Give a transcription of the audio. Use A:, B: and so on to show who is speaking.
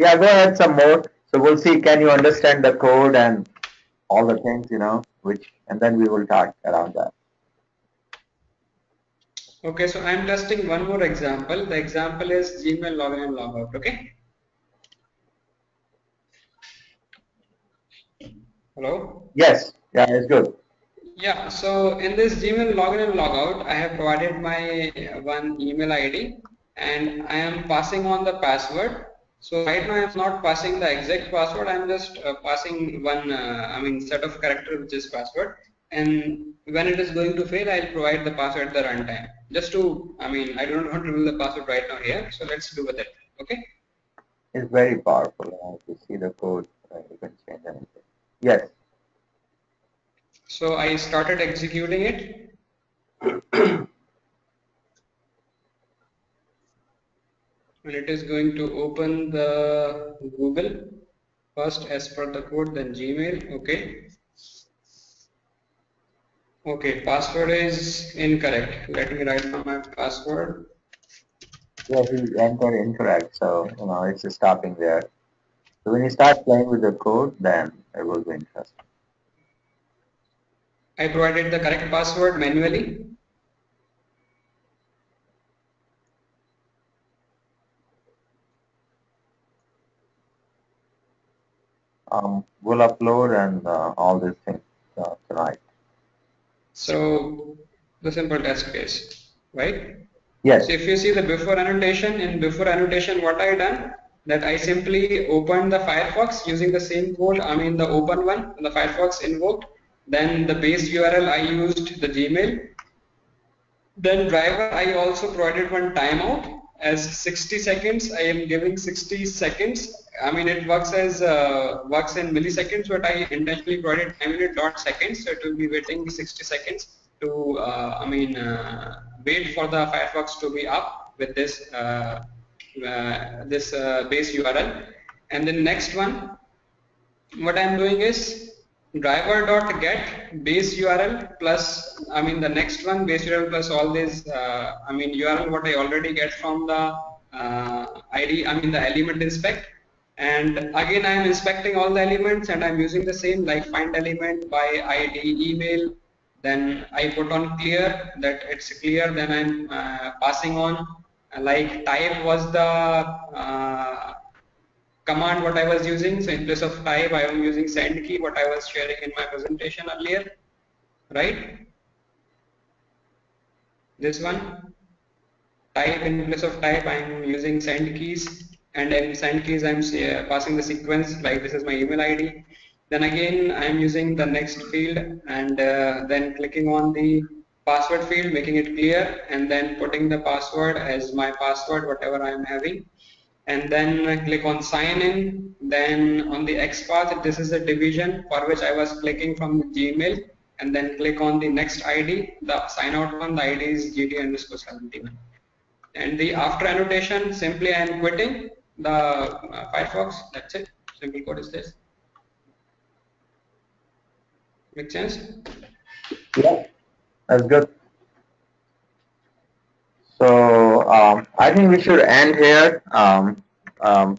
A: Yeah, go ahead some more. So we'll see, can you understand the code and all the things, you know, which, and then we will talk around that.
B: Okay, so I'm testing one more example. The example is Gmail login and logout, okay? Hello?
A: Yes, yeah, it's good.
B: Yeah, so in this Gmail login and logout, I have provided my one email ID and I am passing on the password. So right now I'm not passing the exact password, I'm just uh, passing one, uh, I mean set of character which is password and when it is going to fail, I'll provide the password at the runtime. Just to, I mean, I don't want to reveal the password right now here, so let's do with it, okay?
A: It's very powerful. If you see the code, uh, you can change anything. Yes.
B: So I started executing it. and it is going to open the Google first as per the code then Gmail okay? Okay password is incorrect. Let me write down my password.
A: Yeah he entered incorrect so you know it's stopping there. So when you start playing with the code then it will be interesting.
B: I provided the correct password manually
A: um, we'll upload and uh, all these things uh, tonight.
B: So the simple test case, right?
A: Yes.
B: So if you see the before annotation, in before annotation, what I done, that I simply opened the Firefox using the same code, I mean the open one, the Firefox invoked, then the base URL I used the Gmail, then driver I also provided one timeout as 60 seconds I am giving 60 seconds I mean it works as uh, works in milliseconds but I intentionally provided time unit dot seconds so it will be waiting 60 seconds to uh, I mean uh, wait for the Firefox to be up with this uh, uh, this uh, base URL and then next one what I'm doing is driver dot get base URL plus I mean the next one base URL plus all these I mean URL what I already get from the ID I mean the element inspect and again I am inspecting all the elements and I'm using the same like find element by ID email. Then I put on clear that it's clear then I'm uh, passing on. Like type was the uh, command what I was using. So in place of type, I am using send key, what I was sharing in my presentation earlier, right? This one, type in place of type, I am using send keys, and in send keys, I'm uh, passing the sequence like this is my email ID. Then again, I am using the next field and uh, then clicking on the password field, making it clear, and then putting the password as my password, whatever I am having. And then click on sign in. Then on the XPath this is a division for which I was clicking from Gmail. And then click on the next ID the sign out one the ID is GB underscore 71 and the after annotation simply I am quitting the uh, Firefox that's it. Simple code is this. Make sense?
A: Yeah that's good. So um, I think we should end here. Um, um,